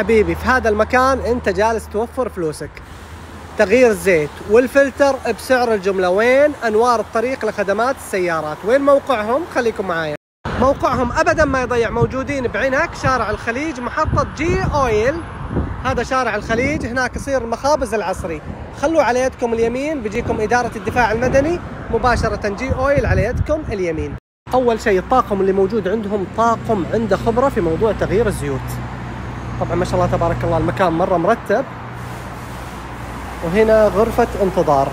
حبيبي في هذا المكان أنت جالس توفر فلوسك. تغيير الزيت والفلتر بسعر الجملة. وين أنوار الطريق لخدمات السيارات؟ وين موقعهم؟ خليكم معايا. موقعهم أبدا ما يضيع موجودين بعنك شارع الخليج محطة جي أويل. هذا شارع الخليج. هناك يصير المخابز العصري. خلوا على يدكم اليمين. بيجيكم إدارة الدفاع المدني. مباشرة جي أويل على يدكم اليمين. أول شيء الطاقم اللي موجود عندهم طاقم عنده خبرة في موضوع تغيير الزيوت. طبعا ما شاء الله تبارك الله المكان مرة مرتب. وهنا غرفة انتظار.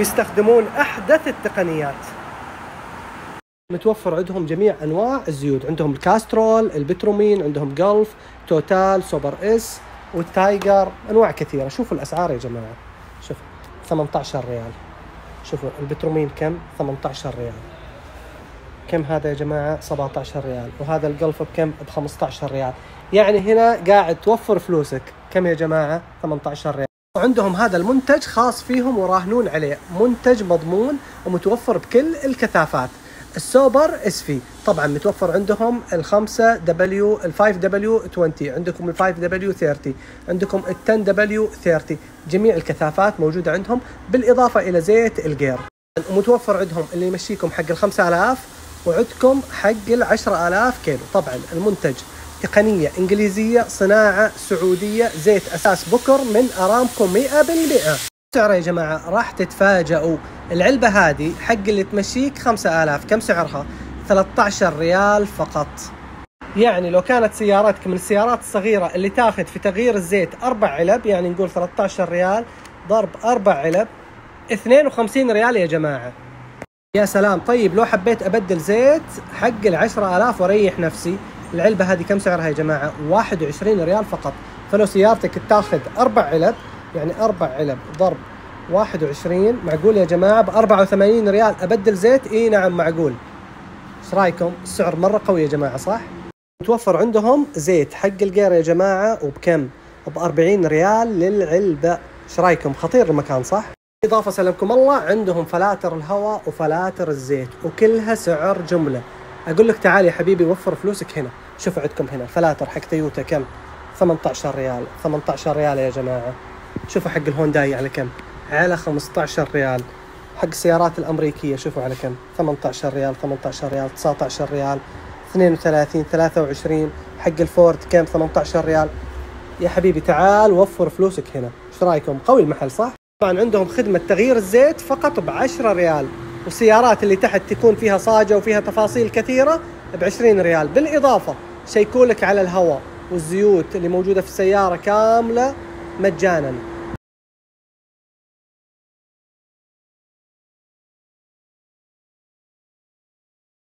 يستخدمون أحدث التقنيات. متوفر عندهم جميع أنواع الزيوت. عندهم الكاسترول البترومين عندهم جولف توتال سوبر إس والتايجر أنواع كثيرة. شوفوا الأسعار يا جماعة. شوف 18 ريال. شوفوا البترومين كم؟ 18 ريال. كم هذا يا جماعة؟ 17 ريال. وهذا الجولف بكم؟ ب 15 ريال. يعني هنا قاعد توفر فلوسك. كم يا جماعة؟ 18 ريال. وعندهم هذا المنتج خاص فيهم وراهنون عليه. منتج مضمون ومتوفر بكل الكثافات. السوبر SV. طبعا متوفر عندهم الخمسة دبليو الفايف دبليو 20 عندكم الفايف دبليو 30 عندكم ال ten W 30 جميع الكثافات موجودة عندهم بالإضافة إلى زيت الجير. ومتوفر عندهم اللي يمشيكم حق ال 5000 وعندكم حق ال 10000 كيلو. طبعا المنتج تقنية إنجليزية صناعة سعودية زيت أساس بكر من أرامكو 100% سعره يا جماعة راح تتفاجئوا. العلبة هذه حق اللي تمشيك 5000 كم سعرها؟ 13 ريال فقط. يعني لو كانت سيارتك من السيارات الصغيرة اللي تاخذ في تغيير الزيت أربع علب يعني نقول 13 ريال ضرب أربع علب 52 ريال يا جماعة. يا سلام. طيب لو حبيت أبدل زيت حق ال 10000 وأريح نفسي العلبة هذه كم سعرها يا جماعة؟ 21 ريال فقط. فلو سيارتك تاخذ أربع علب يعني أربع علب ضرب 21 معقول يا جماعة؟ ب 84 ريال. أبدل زيت؟ إي نعم معقول. إيش رأيكم؟ السعر مرة قوي يا جماعة صح؟ متوفر عندهم زيت حق الجير يا جماعة وبكم؟ ب 40 ريال للعلبة. إيش رأيكم؟ خطير المكان صح؟ إضافة سلمكم الله عندهم فلاتر الهواء وفلاتر الزيت وكلها سعر جملة. أقول لك تعال يا حبيبي وفر فلوسك هنا. شوف عندكم هنا الفلاتر حق تويوتا كم؟ 18 ريال. 18 ريال يا جماعة. شوفوا حق الهونداي على كم؟ على 15 ريال. حق السيارات الأمريكية شوفوا على كم؟ 18 ريال 18 ريال 19 ريال 32 23 حق الفورد كم؟ 18 ريال. يا حبيبي تعال وفر فلوسك هنا. إيش رأيكم؟ قوي المحل صح؟ طبعا عندهم خدمة تغيير الزيت فقط ب 10 ريال. والسيارات اللي تحت تكون فيها صاجة وفيها تفاصيل كثيرة ب 20 ريال. بالإضافة شيكولك على الهواء والزيوت اللي موجودة في السيارة كاملة مجانا.